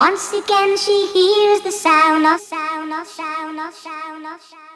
Once again she hears the sound of sound of sound of sound of sound